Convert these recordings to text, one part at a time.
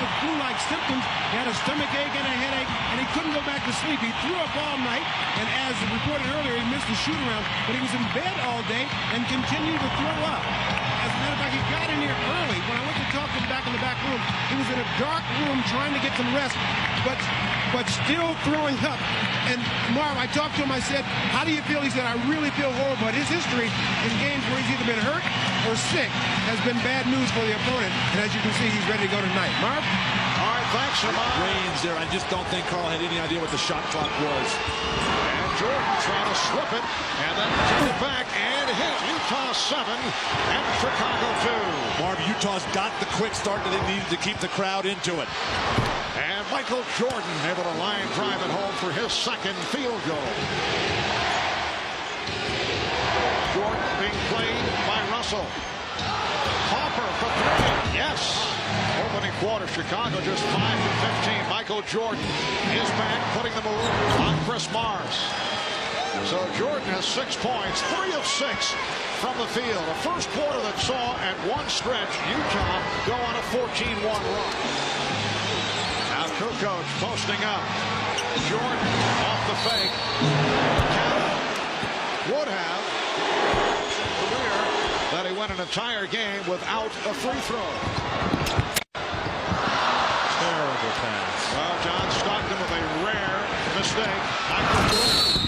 with flu-like symptoms. He had a stomach ache and a headache, and he couldn't go back to sleep. He threw up all night, and as reported earlier, he missed the shoot-around, but he was in bed all day and continued to throw up. As a matter of fact, he got in here early. When I went to talk to him back in the back room, he was in a dark room trying to get some rest, but but still throwing up. And Marv, I talked to him. I said, "How do you feel?" He said, "I really feel horrible." But his history in games where he's either been hurt or sick has been bad news for the opponent. And as you can see, he's ready to go tonight. Marv. All right, thanks, Lamar. Range there. I just don't think Karl had any idea what the shot clock was. And Jordan trying to slip it, and then took it back and hit. Utah seven and Chicago two. Marv, Utah's got the quick start that they needed to keep the crowd into it. Michael Jordan able to line drive it home for his second field goal. Jordan being played by Russell. Harper for three. Yes. Opening quarter, Chicago just 5 to 15. Michael Jordan is back, putting the move on Chris Morris. So Jordan has six points, three of six from the field. A first quarter that saw at one stretch Utah go on a 14-1 run. Now Kukoc posting up. Jordan off the fake. Would have career that he went an entire game without a free throw. Terrible pass. Well, John Stockton with a rare mistake. Michael Jordan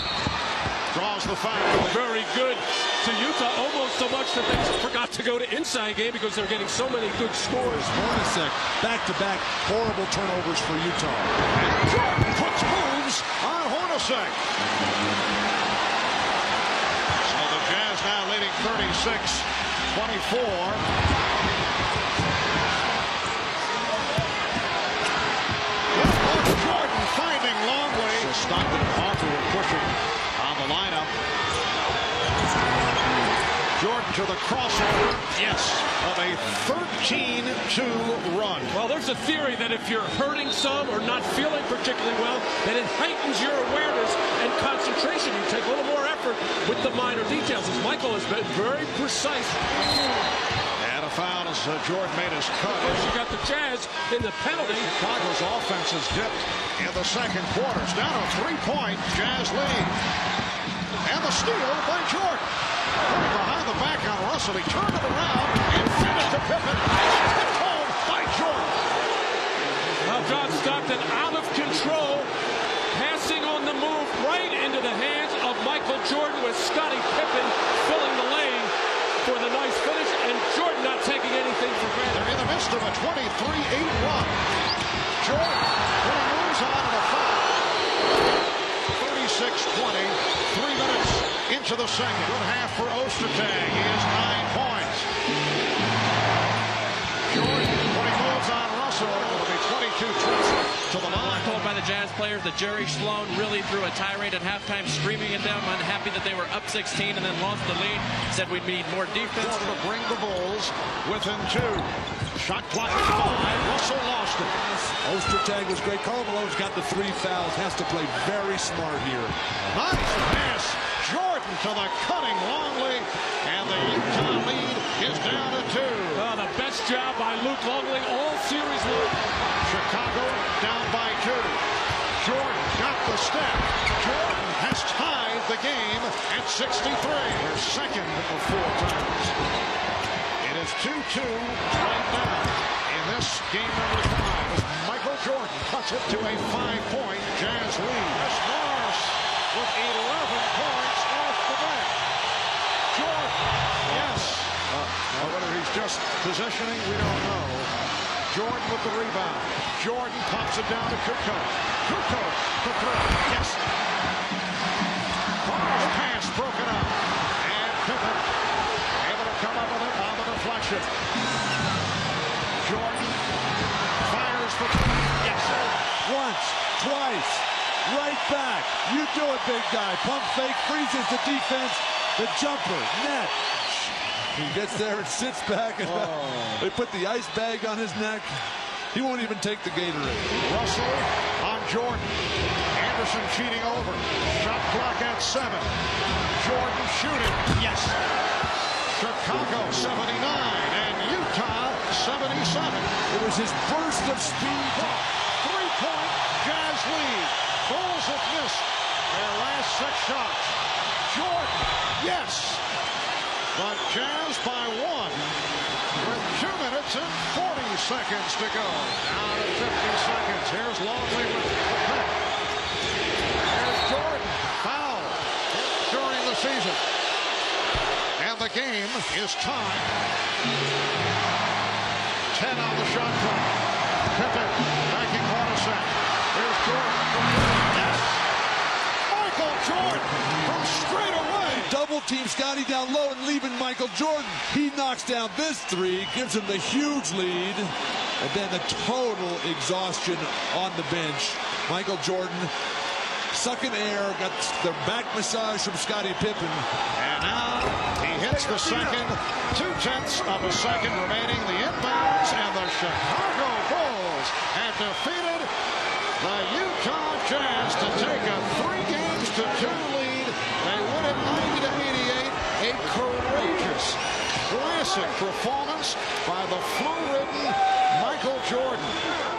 draws the foul. Very good to Utah, almost so much that they forgot to go to inside game because they're getting so many good scores. Hornacek, back-to-back horrible turnovers for Utah. And puts moves on Hornacek. So the Jazz now leading 36-24. Jordan finding Longley. So Stockton and Harper were pushing on the lineup. Jordan to the crossover. Yes, of a 13-2 run. Well, there's a theory that if you're hurting some or not feeling particularly well, that it heightens your awareness and concentration. You take a little more effort with the minor details. As Michael has been very precise. And a foul as uh, Jordan made his cut. First, you got the Jazz in the penalty. Chicago's offense has dipped in the second quarter. It's down a three-point Jazz lead. And the steal by Jordan. Behind the back on Russell. He turned it around and fed it to Pippen. Tipped home by Jordan. Now John Stockton out of control. Passing on the move right into the hands of Michael Jordan with Scottie Pippen filling the lane for the nice finish. And Jordan not taking anything for granted. They're in the midst of a 23-8 run. Jordan when he moves on to the foul. 36-20. Three minutes into the second. Good half for Ostertag. He has nine points. Jordan when he moves on Russell. It'll be 22-20 to the line. told by the Jazz players that Jerry Sloan really threw a tirade at halftime, screaming at them, unhappy that they were up 16 and then lost the lead. Said we'd need more defense. To bring the Bulls within two. Shot clock at five. Russell lost it. Ostertag was great. Karl Malone's got the three fouls. Has to play very smart here. Nice pass. Jordan to the cutting Longley. And the Utah lead is down to two. Oh, the best job by Luke Longley all series long. Chicago down by two. Jordan got the step. Jordan has tied the game at 63. Their second of four times. It is 2-2 right now in this game number five Michael Jordan cuts it to a five-point Jazz lead. Chris Morris with 11 points off the bench. Jordan, yes. Uh, now whether he's just positioning, we don't know. Jordan with the rebound. Jordan pops it down to Kukoc. Kukoc for three. Yes. Carter's pass broken up. And Pippen able to come up with it on the deflection. Jordan fires for three. Yes. Once, twice, right back. You do it, big guy. Pump fake, freezes the defense. The jumper, net. He gets there and sits back. And oh. They put the ice bag on his neck. He won't even take the Gatorade. Russell on Jordan. Anderson cheating over. Shot clock at seven. Jordan shooting. Yes. Chicago 79 and Utah 77. It was his burst of speed. Three-point Jazz lead. Bulls have missed their last six shots. Jordan, yes. But Jazz by one with two minutes and 40 seconds to go. Down to 50 seconds. Here's Longley with the pick. Here's Jordan. Foul during the season. And the game is tied. 10 on the shot clock. Team Scottie down low and leaving Michael Jordan. He knocks down this three, gives him the huge lead, and then the total exhaustion on the bench. Michael Jordan sucking air, got the back massage from Scottie Pippen. And now he hits the second. Two tenths of a second remaining. The inbounds and the Chicago Bulls have defeated the Utah Jazz to take a three games to two lead. They win it 90 to 88. A courageous, performance by the flu-ridden Michael Jordan.